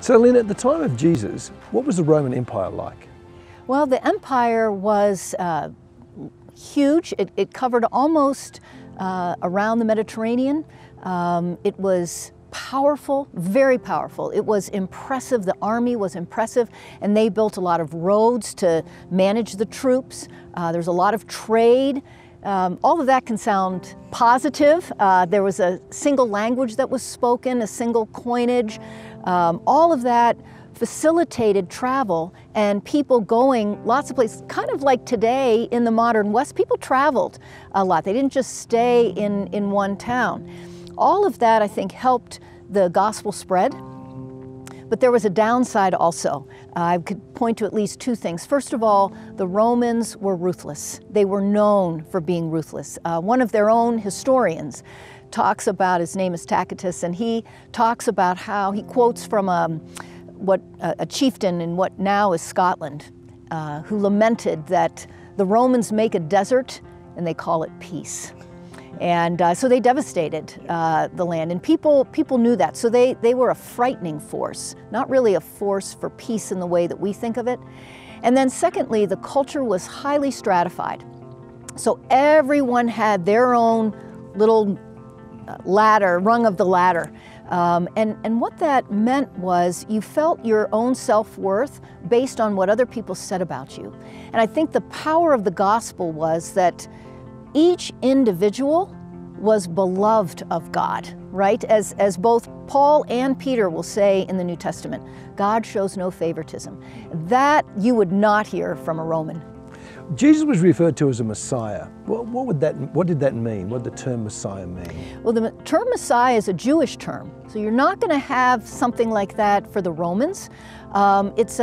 So, Lynn, at the time of Jesus, what was the Roman Empire like? Well, the empire was uh, huge. It, it, covered almost uh, around the Mediterranean. Um, it was powerful, very powerful. It was impressive. The army was impressive, and they built a lot of roads to manage the troops. Uh, there's a lot of trade. Um, all of that can sound positive. Uh, there was a single language that was spoken, a single coinage. Um, all of that facilitated travel and people going lots of places, kind of like today in the modern West, people traveled a lot. They didn't just stay in, in one town. All of that, I think, helped the gospel spread. But there was a downside also. I could point to at least two things. First of all, the Romans were ruthless. They were known for being ruthless. Uh, one of their own historians talks about, his name is Tacitus, and he talks about how he quotes from a, um, what, a chieftain in what now is Scotland, uh, who lamented that the Romans make a desert and they call it peace. And uh, so they devastated uh, the land, and people, people knew that. So they, they were a frightening force, not really a force for peace in the way that we think of it. And then, secondly, the culture was highly stratified. So everyone had their own little ladder, rung of the ladder. Um, and, and what that meant was you felt your own self worth based on what other people said about you. And I think the power of the gospel was that each individual was beloved of God, right? As, as both Paul and Peter will say in the New Testament, God shows no favoritism. That you would not hear from a Roman. Jesus was referred to as a Messiah. What, what, would that, what did that mean? What did the term Messiah mean? Well, the term Messiah is a Jewish term. So you're not going to have something like that for the Romans. Um, it's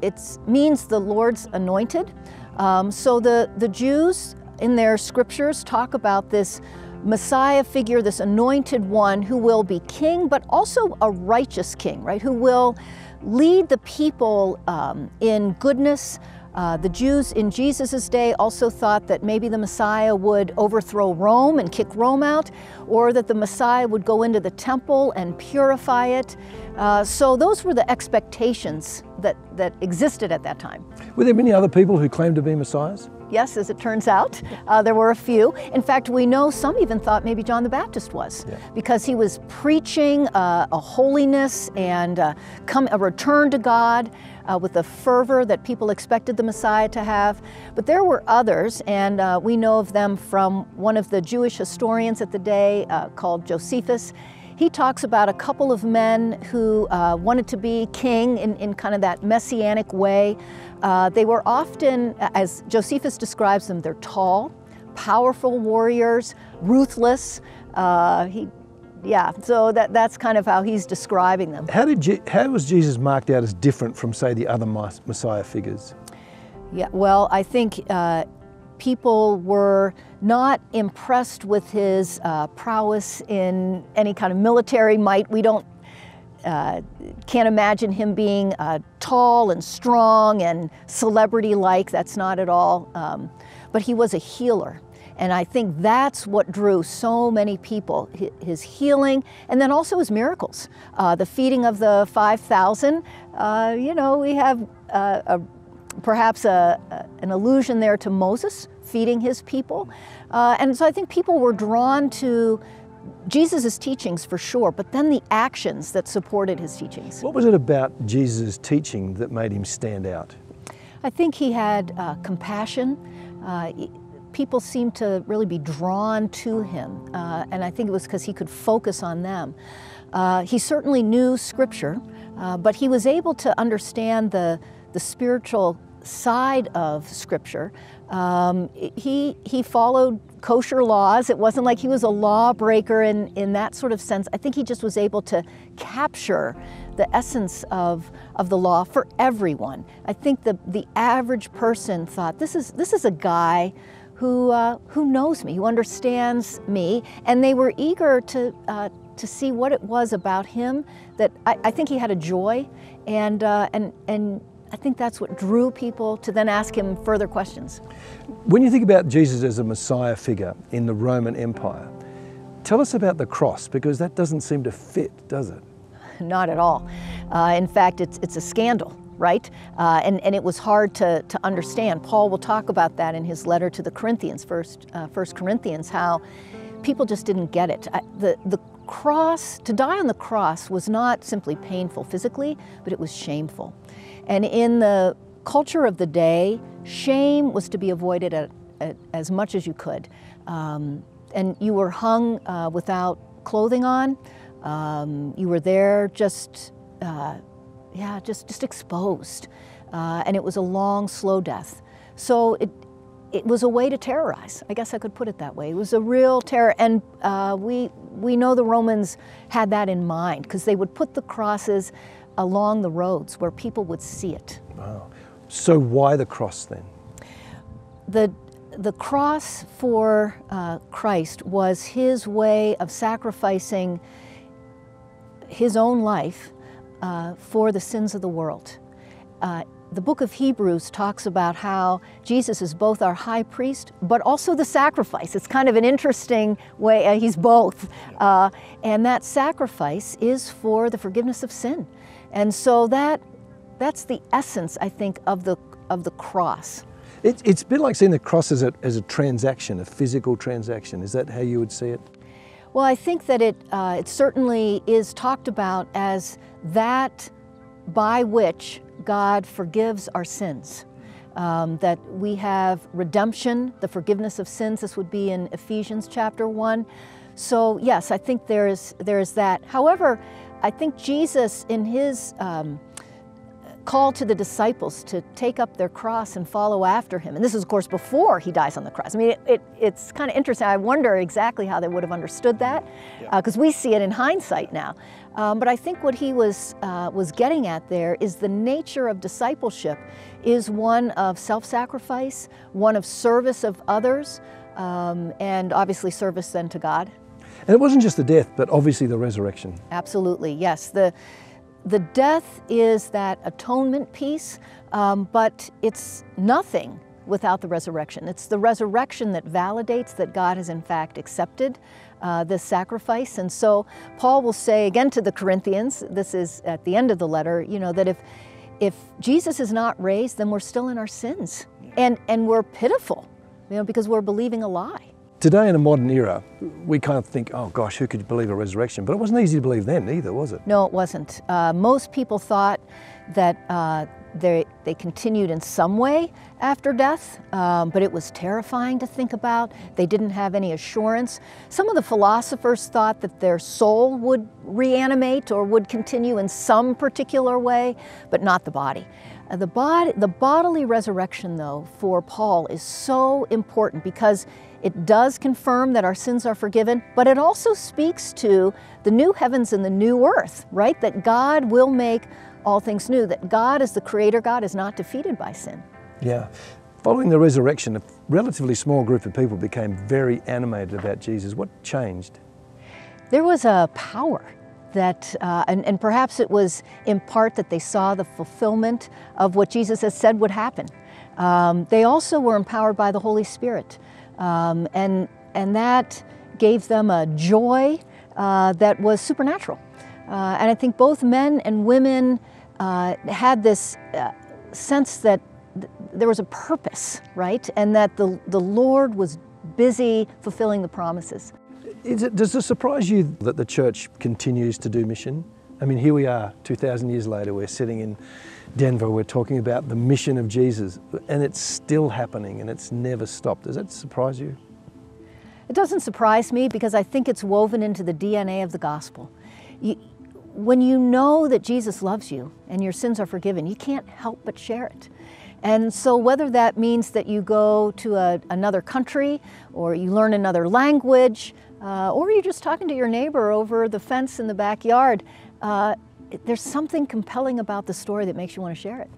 it means the Lord's anointed. Um, so the, the Jews in their scriptures talk about this Messiah figure, this anointed one who will be king, but also a righteous king, right? Who will lead the people um, in goodness. Uh, the Jews in Jesus' day also thought that maybe the Messiah would overthrow Rome and kick Rome out, or that the Messiah would go into the temple and purify it. Uh, so those were the expectations that, that existed at that time. Were there many other people who claimed to be messiahs? Yes, as it turns out, uh, there were a few. In fact, we know some even thought maybe John the Baptist was, yeah. because he was preaching uh, a holiness and uh, come, a return to God uh, with the fervor that people expected the Messiah to have. But there were others, and uh, we know of them from one of the Jewish historians at the day uh, called Josephus. He talks about a couple of men who uh, wanted to be king in, in kind of that messianic way. Uh, they were often, as Josephus describes them, they're tall, powerful warriors, ruthless. Uh, he, yeah, so that, that's kind of how he's describing them. How, did Je how was Jesus marked out as different from, say, the other Messiah figures? Yeah, well, I think uh, people were not impressed with his uh, prowess in any kind of military might. We don't uh, can't imagine him being uh, tall and strong and celebrity like. That's not at all. Um, but he was a healer. And I think that's what drew so many people his healing and then also his miracles. Uh, the feeding of the 5,000, uh, you know, we have uh, a perhaps a, an allusion there to Moses feeding his people. Uh, and so I think people were drawn to Jesus' teachings for sure, but then the actions that supported his teachings. What was it about Jesus' teaching that made him stand out? I think he had uh, compassion. Uh, people seemed to really be drawn to him, uh, and I think it was because he could focus on them. Uh, he certainly knew Scripture, uh, but he was able to understand the, the spiritual side of Scripture. Um, he, he followed kosher laws. It wasn't like he was a lawbreaker in, in that sort of sense. I think he just was able to capture the essence of, of the law for everyone. I think the, the average person thought, this is, this is a guy who, uh, who knows me, who understands me, and they were eager to, uh, to see what it was about him that I, I think he had a joy and, uh, and, and I think that's what drew people to then ask him further questions. When you think about Jesus as a Messiah figure in the Roman Empire, tell us about the cross because that doesn't seem to fit, does it? not at all. Uh, in fact, it's, it's a scandal, right? Uh, and, and it was hard to, to understand. Paul will talk about that in his letter to the Corinthians, first, uh, first Corinthians, how people just didn't get it. I, the, the cross, to die on the cross was not simply painful physically, but it was shameful. And in the culture of the day, shame was to be avoided at, at as much as you could. Um, and you were hung uh, without clothing on. Um, you were there just, uh, yeah, just, just exposed. Uh, and it was a long, slow death. So it, it was a way to terrorize. I guess I could put it that way. It was a real terror, and uh, we we know the Romans had that in mind because they would put the crosses along the roads where people would see it. Wow. So why the cross then? The the cross for uh, Christ was his way of sacrificing his own life uh, for the sins of the world. The book of Hebrews talks about how Jesus is both our high priest, but also the sacrifice. It's kind of an interesting way, uh, he's both. Uh, and that sacrifice is for the forgiveness of sin. And so that, that's the essence, I think, of the, of the cross. It, it's a bit like seeing the cross as a, as a transaction, a physical transaction. Is that how you would see it? Well, I think that it, uh, it certainly is talked about as that by which God forgives our sins. Um, that we have redemption, the forgiveness of sins. This would be in Ephesians chapter 1. So, yes, I think there is, there is that. However, I think Jesus, in his um, call to the disciples to take up their cross and follow after him. And this is, of course, before he dies on the cross. I mean, it, it, it's kind of interesting. I wonder exactly how they would have understood that, because yeah. uh, we see it in hindsight now. Um, but I think what he was, uh, was getting at there is the nature of discipleship is one of self-sacrifice, one of service of others, um, and obviously service then to God. And it wasn't just the death, but obviously the resurrection. Absolutely, yes. The, the death is that atonement piece, um, but it's nothing without the resurrection. It's the resurrection that validates that God has in fact accepted uh, this sacrifice. And so Paul will say again to the Corinthians, this is at the end of the letter, you know, that if if Jesus is not raised, then we're still in our sins. And and we're pitiful, you know, because we're believing a lie. Today in a modern era, we kind of think, oh gosh, who could believe a resurrection? But it wasn't easy to believe then either, was it? No, it wasn't. Uh, most people thought that uh, they, they continued in some way after death, um, but it was terrifying to think about. They didn't have any assurance. Some of the philosophers thought that their soul would reanimate or would continue in some particular way, but not the body. Uh, the, bod the bodily resurrection, though, for Paul is so important because it does confirm that our sins are forgiven, but it also speaks to the new heavens and the new earth, right? That God will make all things new, that God as the creator God is not defeated by sin. Yeah. Following the resurrection, a relatively small group of people became very animated about Jesus. What changed? There was a power that, uh, and, and perhaps it was in part that they saw the fulfillment of what Jesus has said would happen. Um, they also were empowered by the Holy Spirit. Um, and, and that gave them a joy uh, that was supernatural. Uh, and I think both men and women uh, had this uh, sense that th there was a purpose, right? And that the, the Lord was busy fulfilling the promises. It, does it surprise you that the church continues to do mission? I mean, here we are, 2,000 years later, we're sitting in Denver, we're talking about the mission of Jesus, and it's still happening and it's never stopped. Does that surprise you? It doesn't surprise me because I think it's woven into the DNA of the gospel. You, when you know that Jesus loves you and your sins are forgiven, you can't help but share it. And so whether that means that you go to a, another country or you learn another language uh, or you're just talking to your neighbor over the fence in the backyard, uh, there's something compelling about the story that makes you want to share it.